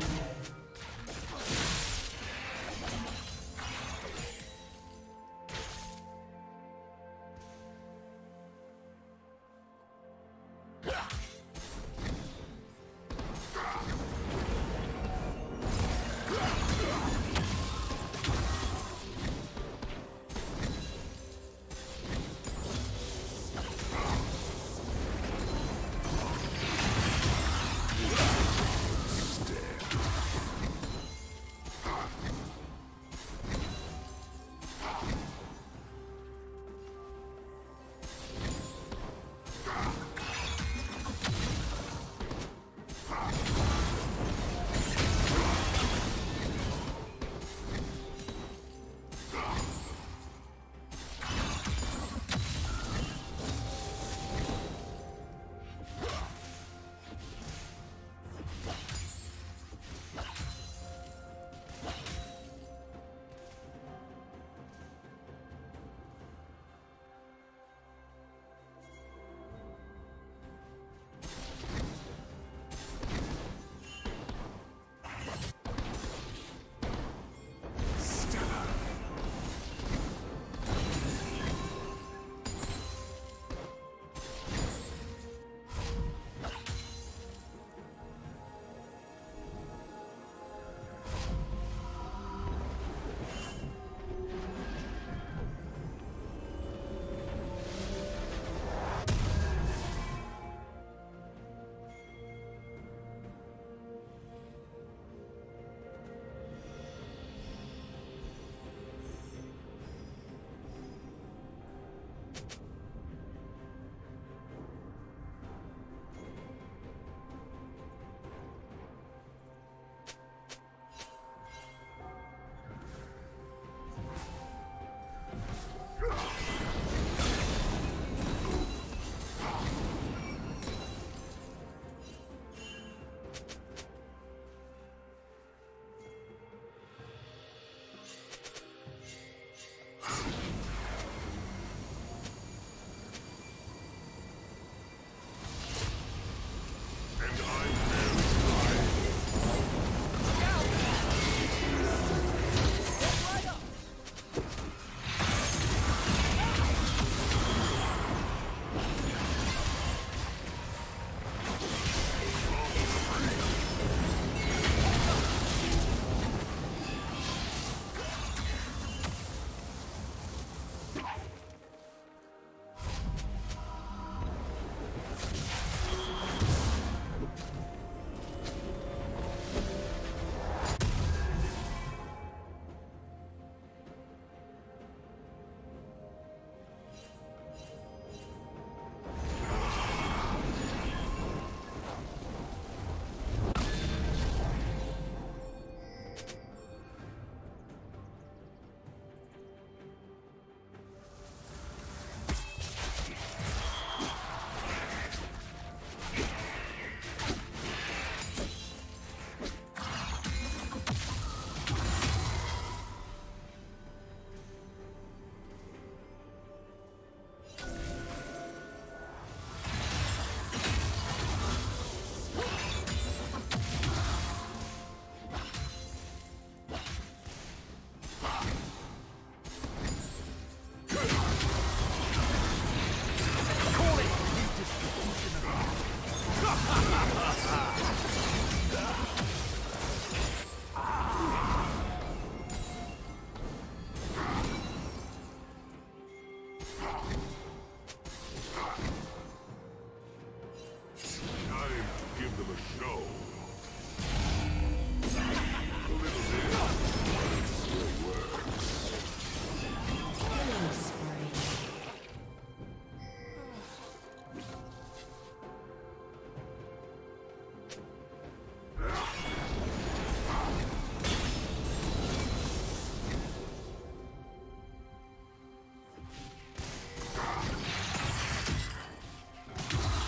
blood.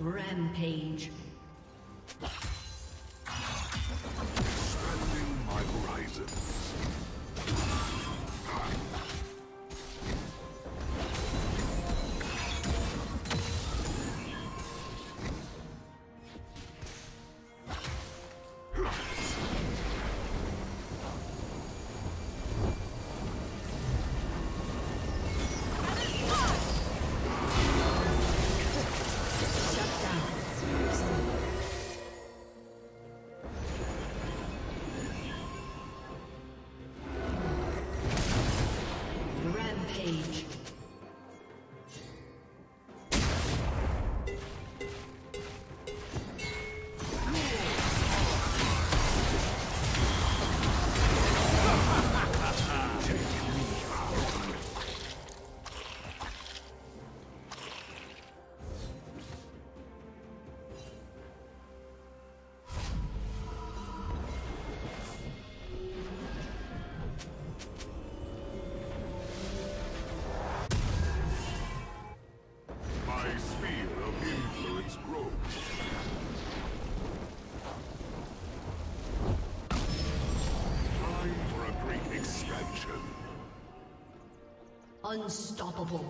Rampage. Unstoppable.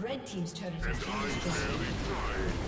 Red Team's turret been destroyed.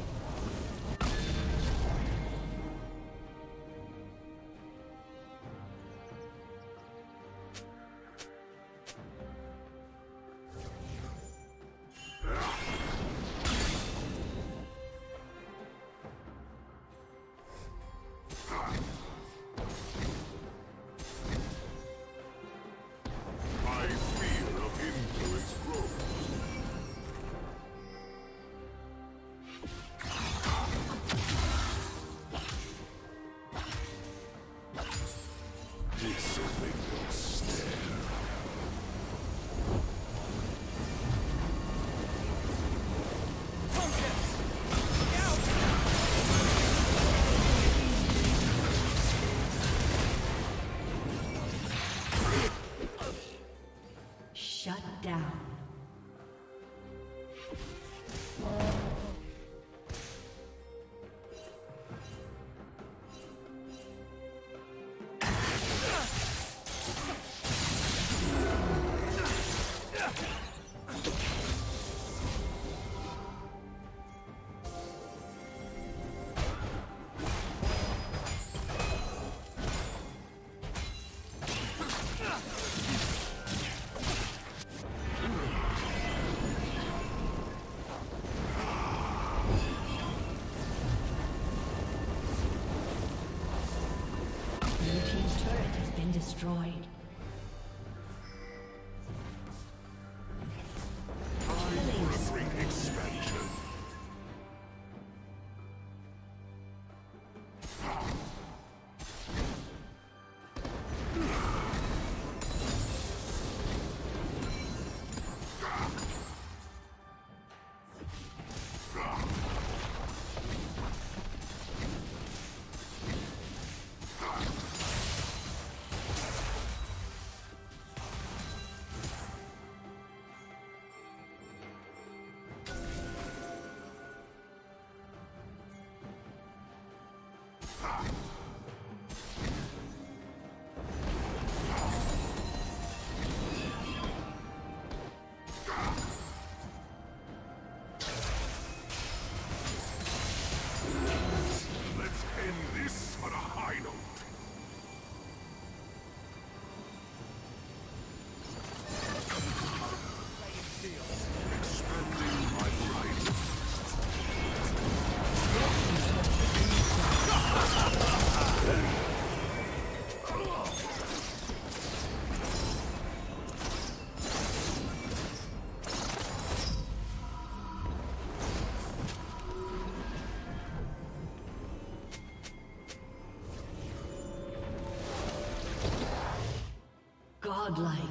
Godlike.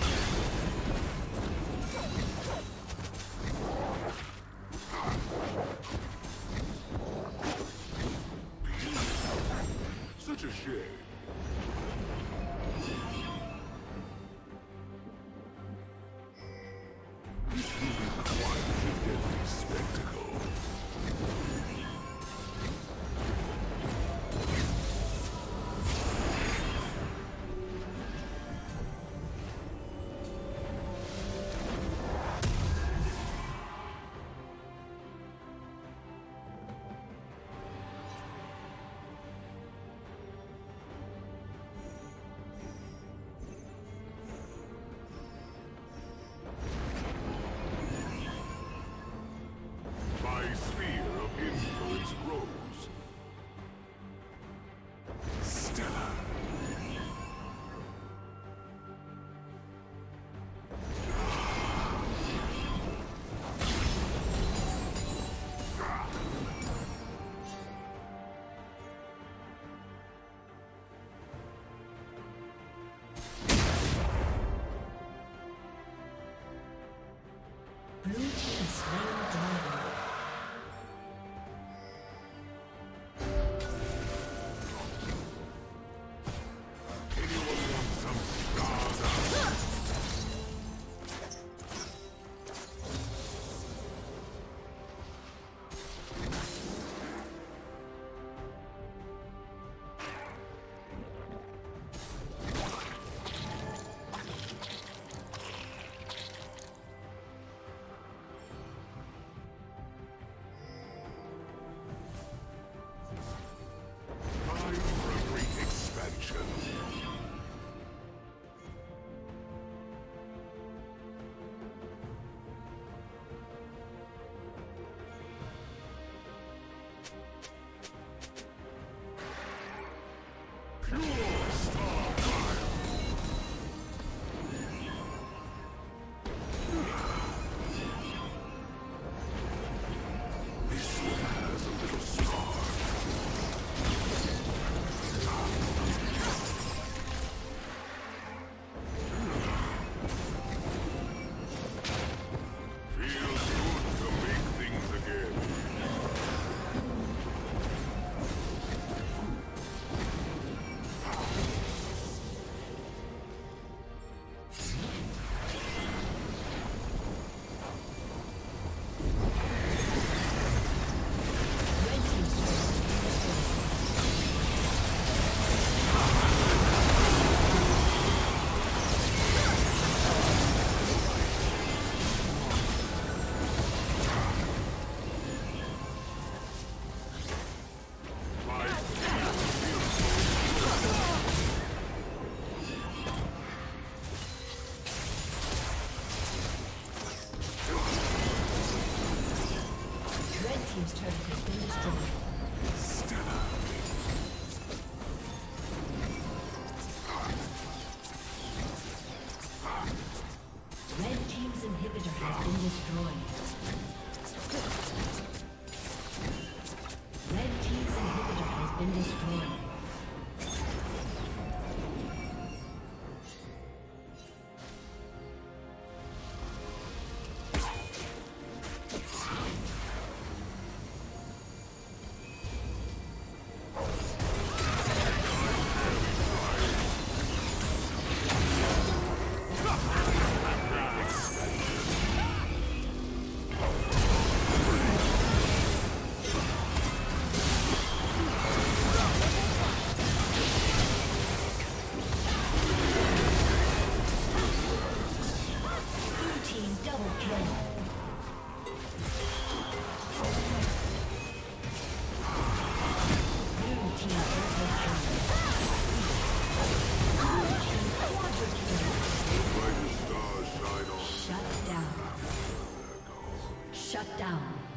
Shut down.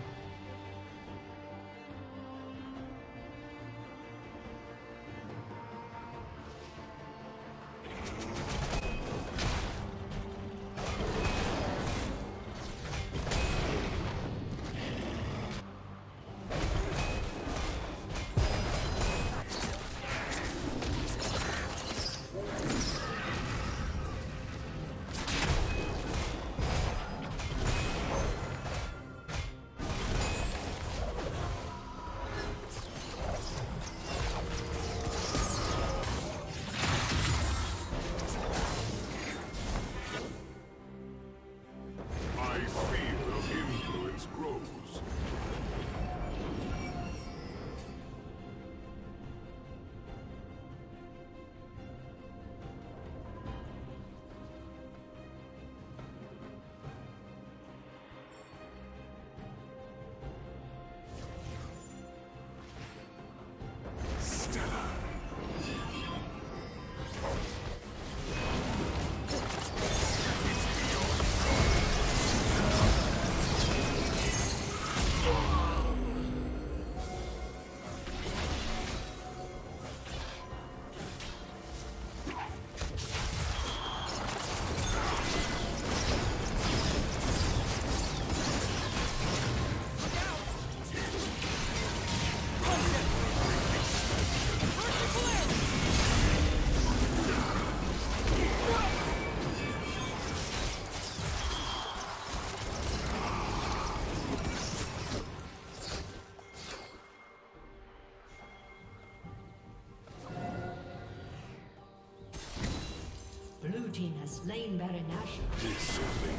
Slain Baron Nashor.